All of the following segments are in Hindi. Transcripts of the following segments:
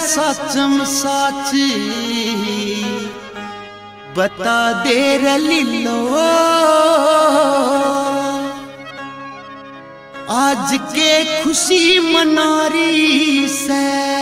सचम साची बता दे रलीलो आज के खुशी मनारी से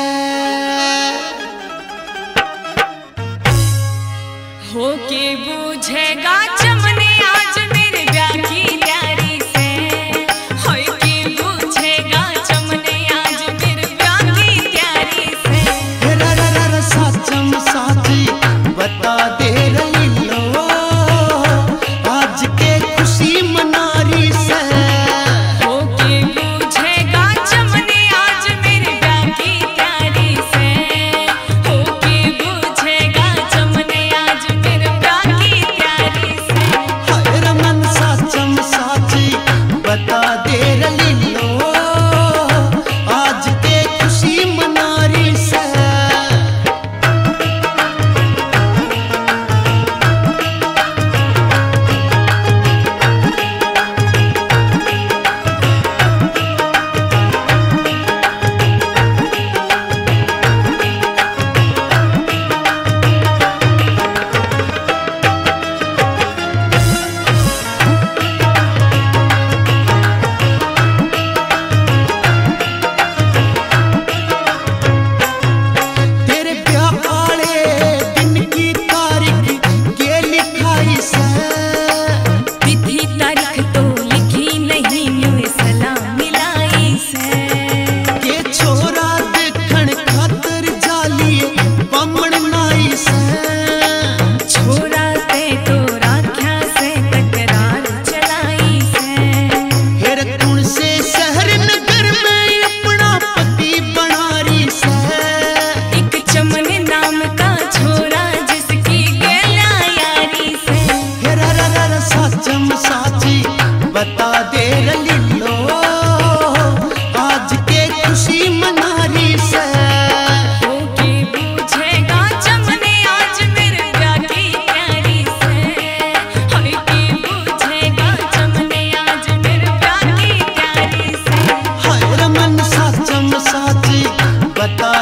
hasta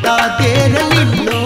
पता देर लिनो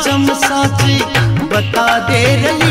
चमसाची बता दे रही